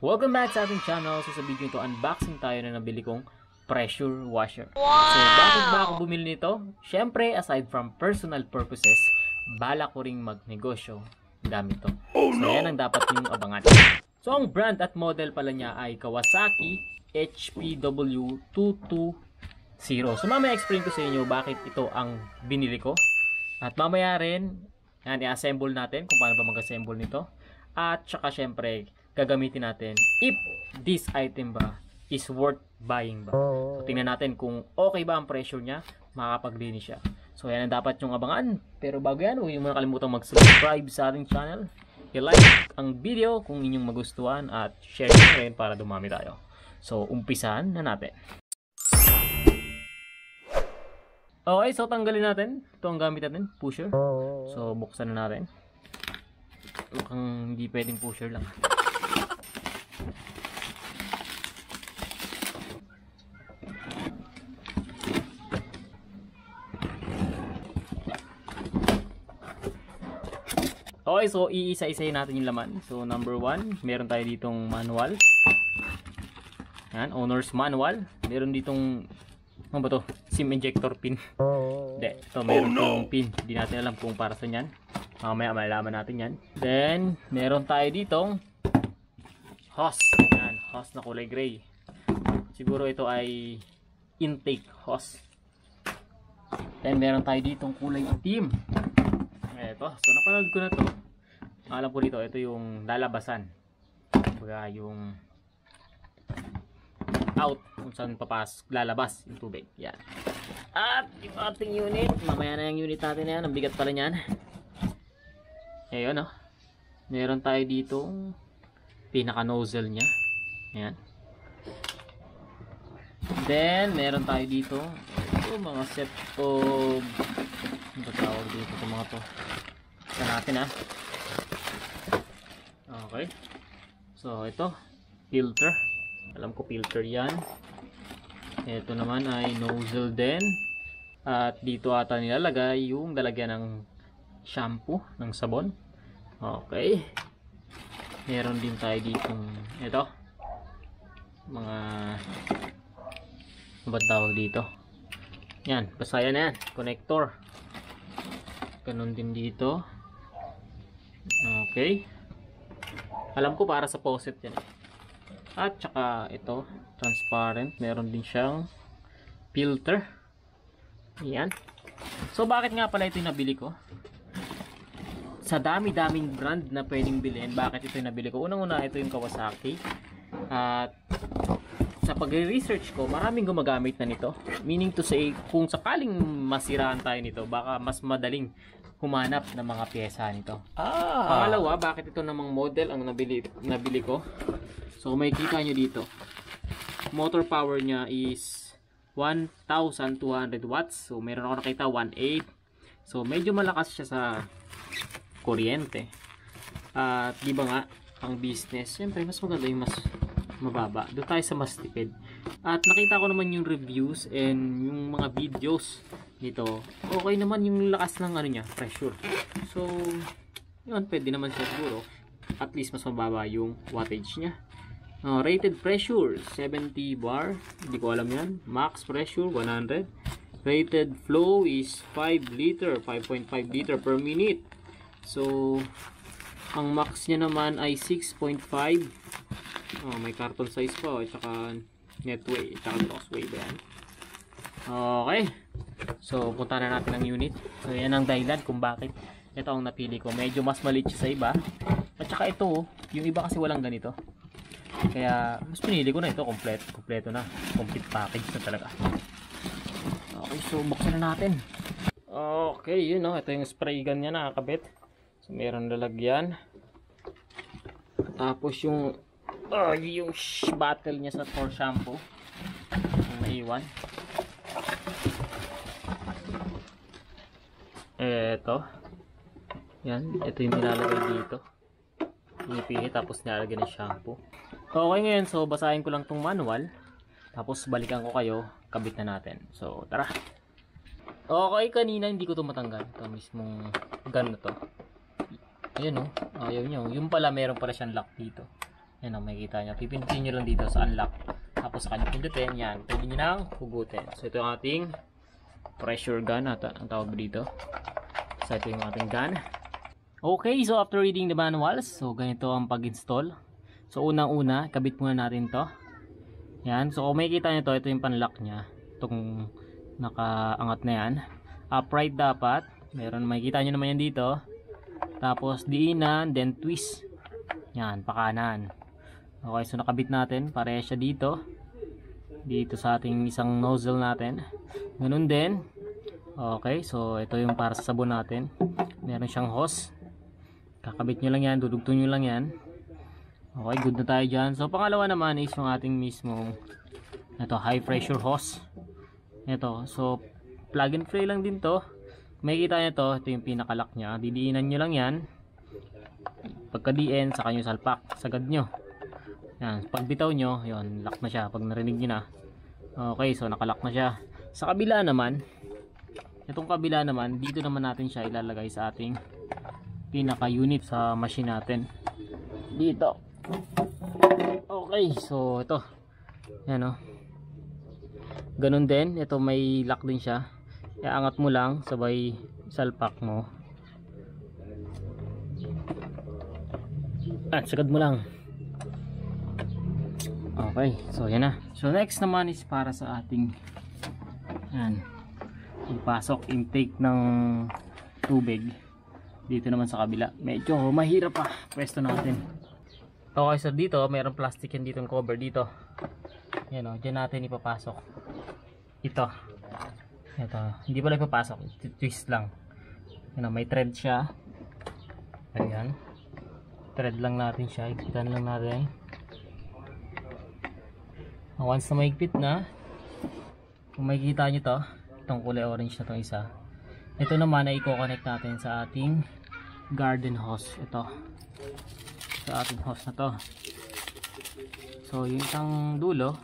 Welcome back sa ating channel. So sa video ito, unboxing tayo na nabili kong pressure washer. So bakit ba ako bumili nito? Siyempre, aside from personal purposes, bala ko ring magnegosyo gamit to. So yan ang dapat yung abangan. So ang brand at model pala niya ay Kawasaki HPW220. So mamaya explain ko sa inyo bakit ito ang binili ko. At mamaya rin, yan, i-assemble natin kung paano ba mag-assemble nito. At saka syempre, gagamitin natin if this item ba is worth buying ba. So, tingnan natin kung okay ba ang pressure niya, makakapaglinis siya. So, yan ang dapat yung abangan. Pero bago yan, huwag yung mga kalimutang mag-subscribe sa ating channel. I-like ang video kung inyong magustuhan at share nyo rin para dumami tayo. So, umpisahan na natin. Okay, so tanggalin natin. Ito ang gamit natin, pusher. So, buksan na natin. Mukhang hindi pwedeng pusher lang. Okay, so iisa-isayin natin yung laman. So, number one, meron tayo ditong manual. Yan, owner's manual. Meron ditong, ano ba to? SIM injector pin. Hindi, ito meron oh, no. pin. Hindi natin alam kung para saan yan. Mamaya malalaman natin yan. Then, meron tayo ditong hose. Yan, hose na kulay gray. Siguro ito ay intake hose. Then, meron tayo ditong kulay itim. Ito, so napanood ko na to. Alam ko dito, ito yung lalabasan. Kumbaga yung out kung saan papas lalabas yung tubig. Yan. At yung ating unit, mamaya na yung unit natin yan. Ang bigat pala niyan. Ayun oh. Meron tayo dito pinaka nozzle niya. Ayan. Then, meron tayo dito ito, mga set of ano tawag dito ito mga to. Isa natin ah. Okay. So, ito. Filter. Alam ko filter yan. Ito naman ay nozzle din. At dito ata nilalagay yung lalagyan ng shampoo, ng sabon. Okay. Meron din tayo ditong ito. Mga ano dito? Yan, basta yan yan. Connector. Ganun din dito. Okay. Alam ko para sa faucet yan. At saka ito, transparent. Meron din siyang filter. Yan. So bakit nga pala ito yung nabili ko? Sa dami-daming brand na pwedeng bilhin, bakit ito yung nabili ko? Unang-una, ito yung Kawasaki. At sa pagre-research ko, maraming gumagamit na nito. Meaning to say, kung sakaling masiraan tayo nito, baka mas madaling humanap ng mga pyesa nito. Ah. Pangalawa, bakit ito namang model ang nabili, nabili ko? So, may kita nyo dito. Motor power niya is 1,200 watts. So, meron ako nakita 1.8. So, medyo malakas siya sa kuryente. At, uh, di ba nga, ang business, syempre, mas maganda yung mas mababa. Doon tayo sa mas tipid. At nakita ko naman yung reviews and yung mga videos nito. Okay naman yung lakas ng ano niya, pressure. So, yun, pwede naman siya siguro. At least mas mababa yung wattage niya. Uh, rated pressure, 70 bar. Hindi ko alam yan. Max pressure, 100. Rated flow is 5 liter, 5.5 liter per minute. So, ang max niya naman ay 6.5 Oh, may carton size pa oh, tsaka netway, tsaka crossway ba yan. Okay. So, punta na natin ang unit. So, yan ang dahilan kung bakit ito ang napili ko. Medyo mas maliit sa iba. At saka ito, oh, yung iba kasi walang ganito. Kaya, mas pinili ko na ito. Complete, kompleto na. Complete package na talaga. Okay, so buksan na natin. Okay, yun no. Ito yung spray gun niya nakakabit. So, meron lalagyan. Tapos yung oh, yung bottle niya sa for shampoo. Ang naiwan eto. Yan, ito yung nilalagay dito. Pinipili tapos nilalagay ng shampoo. Okay ngayon, so basahin ko lang tong manual. Tapos balikan ko kayo. Kabit na natin. So tara. Okay, kanina hindi ko to matanggal. Ito mismong gun na to ayun o, oh, ayaw nyo yung pala meron pala siyang lock dito Yan ang makikita nyo. Pipindutin nyo lang dito sa unlock. Tapos sa kanya pindutin, yan. Pwede nyo nang hugutin. So ito yung ating pressure gun ata ang tawag dito. So ito yung ating gun. Okay, so after reading the manuals, so ganito ang pag-install. So unang-una, kabit muna natin to. Yan, so kung makikita nyo to, ito yung panlock nya. Itong nakaangat na yan. Upright dapat. Meron, makikita nyo naman yan dito. Tapos diinan, then twist. Yan, pakanan. Okay, so nakabit natin. Pareha siya dito. Dito sa ating isang nozzle natin. Ganun din. Okay, so ito yung para sa sabon natin. Meron siyang hose. Kakabit nyo lang yan, dudugtong nyo lang yan. Okay, good na tayo dyan. So, pangalawa naman is yung ating mismong ito, high pressure hose. Ito, so, plug and play lang din to. Makikita nyo to, ito yung pinakalock nya. Didiinan nyo lang yan. Pagka-DN, saka nyo salpak. Sagad nyo. Yan, pag bitaw nyo, yun, lock na siya. Pag narinig nyo na. Okay, so nakalock na siya. Sa kabila naman, itong kabila naman, dito naman natin siya ilalagay sa ating pinaka-unit sa machine natin. Dito. Okay, so ito. Yan o. Ganun din, ito may lock din siya. Iangat mo lang, sabay salpak mo. At sagad mo lang. Okay, so yan na. So next naman is para sa ating yan. Ipasok intake ng tubig dito naman sa kabila. Medyo mahirap pa pwesto natin. Okay, so dito mayroong plastic yan dito cover dito. Yan o, dyan natin ipapasok. Ito. Ito, hindi pala ipapasok, twist lang. Yan o, may thread siya. Ayan. Thread lang natin siya, ikitan lang natin. Once na maigpit na, kung makikita nyo to, itong kulay orange na itong isa. Ito naman ay i-connect natin sa ating garden hose. Ito. Sa ating hose na to. So, yung isang dulo,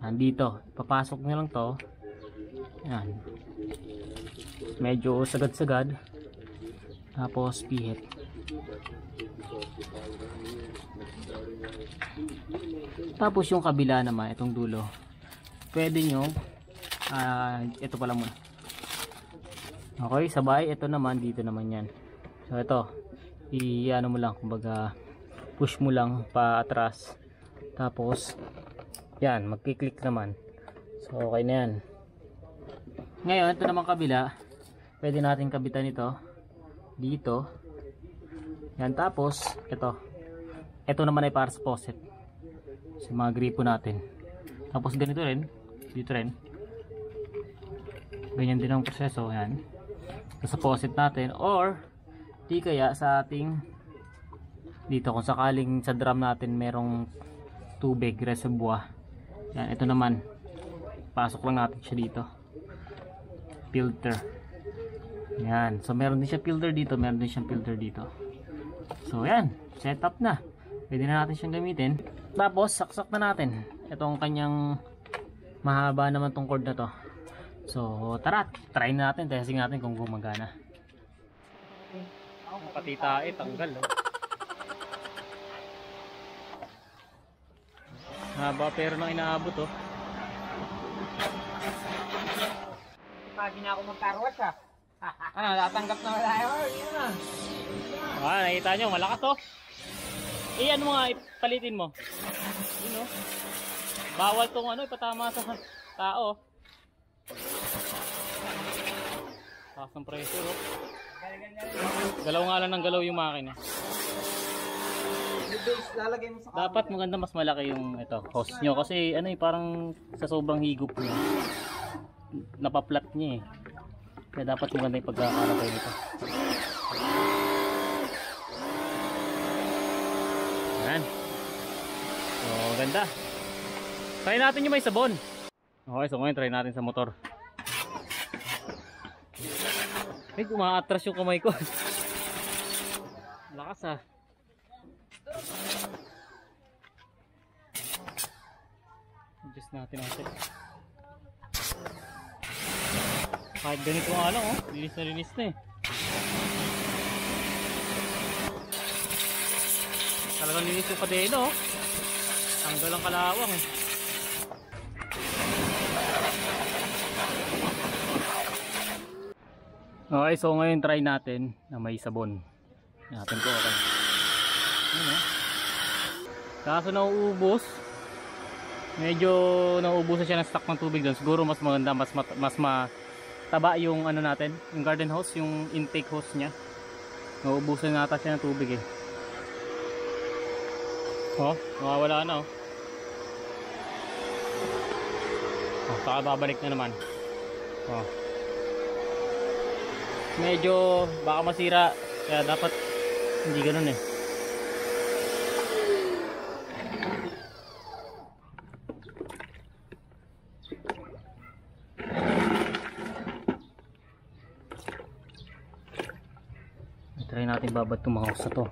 nandito. Papasok nyo lang to. Yan. Medyo sagad-sagad. Tapos, pihit. Tapos, yung kabila naman, itong dulo. Pwede nyo, ah, ito pala muna. Okay, sabay. Ito naman, dito naman yan. So, ito. I-ano mo lang, kumbaga, push mo lang pa atras. Tapos, yan, magkiklik naman. So, okay na yan. Ngayon, ito naman kabila. Pwede natin kabitan ito. Dito. Yan, tapos, ito. Ito naman ay para sa faucet. Sa mga gripo natin. Tapos, ganito rin. Dito rin. Ganyan din ang proseso. Yan. Sa faucet natin. Or, di kaya sa ating dito kung sakaling sa drum natin merong tubig reservoir yan ito naman pasok lang natin siya dito filter. Yan. So meron din siya filter dito meron din siyang filter dito. So yan. Setup na. Pwede na natin siyang gamitin. Tapos saksak na natin itong kanyang mahaba naman tong cord na to. So tara. Try natin. Testing natin kung gumagana. Pati tae tanggal oh. Haba pero nang inaabot oh. Pagi na ako magkarwas ha. ano, tatanggap na wala ako. Yun na. Ah, nakita nyo, malakas oh. Eh, ano nga, ipalitin mo. Yun oh. Bawal tong ano, ipatama sa tao. Taas ng pressure oh. Galaw nga lang ng galaw yung makina. Lalagay mo sa Dapat maganda mas malaki yung ito, hose nyo. Kasi ano eh, parang sa sobrang higop niya. Napaplat niya eh. Kaya dapat maganda yung pagkakalagay nito. Yan. So, ganda. Try natin yung may sabon. Okay, so ngayon try natin sa motor. Ay, umaatras yung kamay ko. Lakas ah. Adjust natin natin. Kahit ganito nga lang oh. Linis na linis na eh. Talagang linis yung kadena oh. Tanggal ang kalawang eh. Okay, so ngayon try natin na may sabon. Natin ko okay. Ano? Kaso nauubos. Medyo nauubos siya ng stock ng tubig doon. Siguro mas maganda, mas mas mataba yung ano natin, yung garden hose, yung intake hose niya. Nauubusan nata siya ng tubig eh. Oh, nawawala na oh. Oh, saka babalik na naman. Oh. Medyo baka masira kaya dapat hindi ganoon eh. Try natin babad itong mga usa to.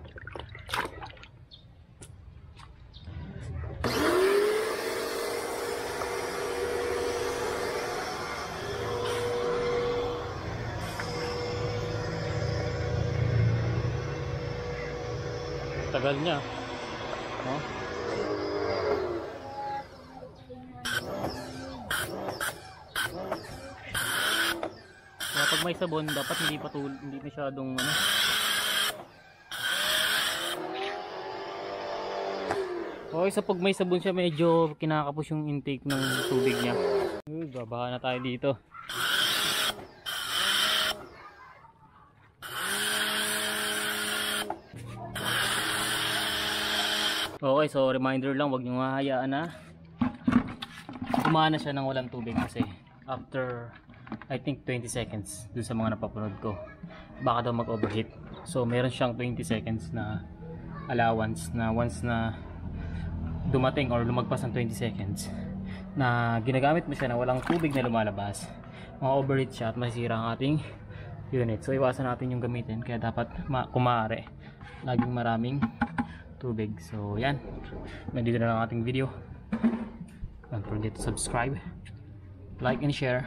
Tagal niya. Oh. Kaya pag may sabon, dapat hindi patul hindi masyadong ano. Okay, sa pag may sabon siya, medyo kinakapos yung intake ng tubig niya. Uy, babaha na tayo dito. Okay, so reminder lang, wag niyo hahayaan na kumana siya ng walang tubig kasi after I think 20 seconds dun sa mga napapanood ko baka daw mag-overheat. So meron siyang 20 seconds na allowance na once na dumating or lumagpas ng 20 seconds na ginagamit mo siya na walang tubig na lumalabas ma-overheat siya at masisira ang ating unit. So iwasan natin yung gamitin kaya dapat ma kumare laging maraming tubig. So, yan. Nandito na lang ang ating video. Don't forget to subscribe, like, and share.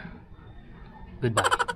Goodbye.